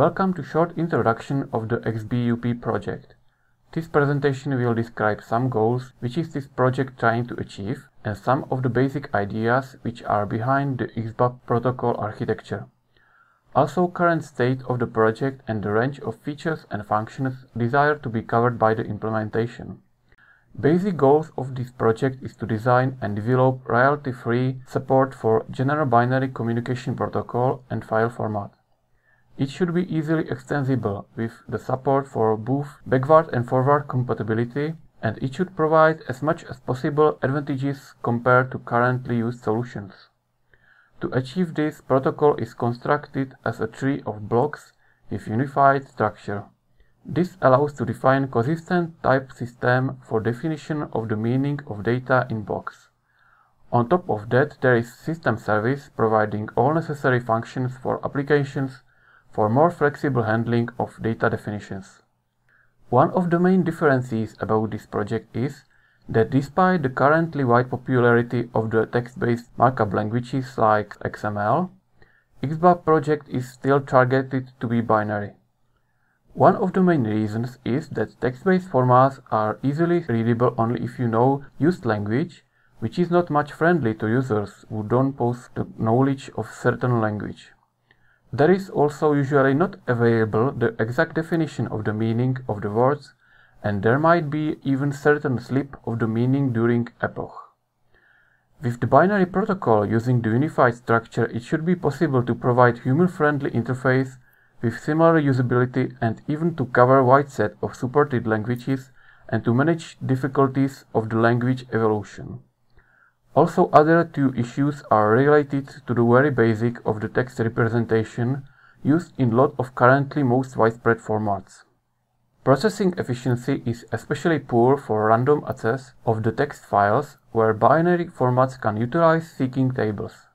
Welcome to short introduction of the XBUP project. This presentation will describe some goals which is this project trying to achieve and some of the basic ideas which are behind the XBUP protocol architecture. Also current state of the project and the range of features and functions desired to be covered by the implementation. Basic goals of this project is to design and develop royalty-free support for General Binary Communication Protocol and file format. It should be easily extensible with the support for both backward and forward compatibility and it should provide as much as possible advantages compared to currently used solutions. To achieve this, protocol is constructed as a tree of blocks with unified structure. This allows to define consistent type system for definition of the meaning of data in blocks. On top of that, there is system service providing all necessary functions for applications for more flexible handling of data definitions. One of the main differences about this project is that despite the currently wide popularity of the text-based markup languages like XML, XBUP project is still targeted to be binary. One of the main reasons is that text-based formats are easily readable only if you know used language, which is not much friendly to users who don't possess the knowledge of certain language. There is also usually not available the exact definition of the meaning of the words and there might be even certain slip of the meaning during epoch. With the binary protocol using the unified structure it should be possible to provide human-friendly interface with similar usability and even to cover wide set of supported languages and to manage difficulties of the language evolution. Also other two issues are related to the very basic of the text representation used in lot of currently most widespread formats. Processing efficiency is especially poor for random access of the text files where binary formats can utilize seeking tables.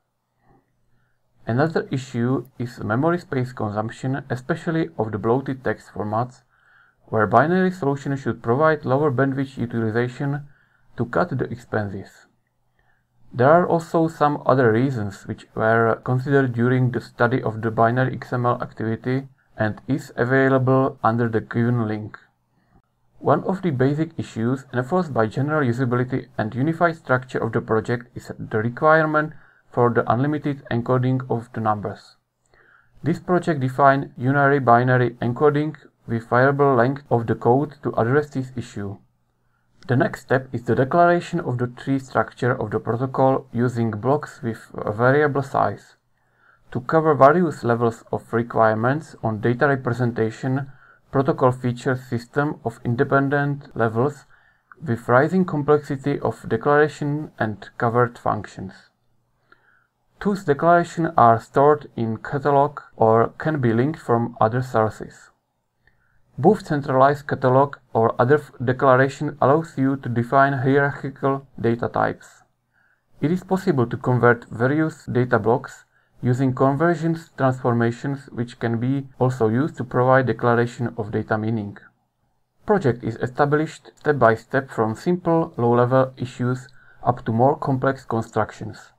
Another issue is memory space consumption, especially of the bloated text formats, where binary solution should provide lower bandwidth utilization to cut the expenses. There are also some other reasons which were considered during the study of the binary XML activity and is available under the given link. One of the basic issues enforced by general usability and unified structure of the project is the requirement for the unlimited encoding of the numbers. This project defines unary binary encoding with variable length of the code to address this issue. The next step is the declaration of the tree structure of the protocol using blocks with a variable size. To cover various levels of requirements on data representation, protocol features system of independent levels with rising complexity of declaration and covered functions. Tools declarations are stored in catalog or can be linked from other sources. Both centralized catalog or other declaration allows you to define hierarchical data types. It is possible to convert various data blocks using conversions transformations which can be also used to provide declaration of data meaning. Project is established step by step from simple low-level issues up to more complex constructions.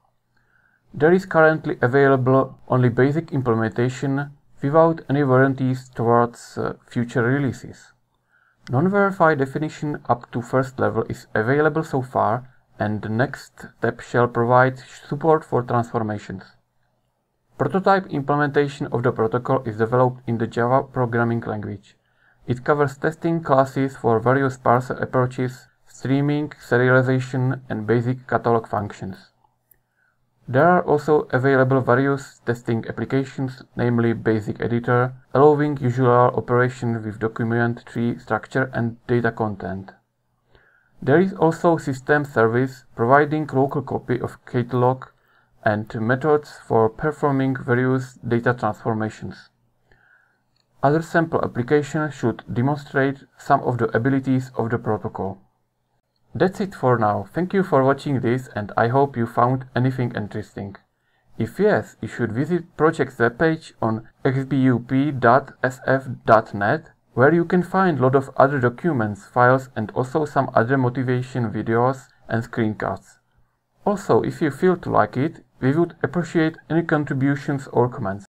There is currently available only basic implementation without any warranties towards uh, future releases. Non-verified definition up to first level is available so far and the next step shall provide support for transformations. Prototype implementation of the protocol is developed in the Java programming language. It covers testing classes for various parser approaches, streaming, serialization and basic catalog functions. There are also available various testing applications, namely Basic Editor, allowing usual operation with document tree structure and data content. There is also system service providing local copy of catalog and methods for performing various data transformations. Other sample applications should demonstrate some of the abilities of the protocol. That's it for now. Thank you for watching this and I hope you found anything interesting. If yes, you should visit project's webpage on xbup.sf.net where you can find lot of other documents, files and also some other motivation videos and screencasts. Also, if you feel to like it, we would appreciate any contributions or comments.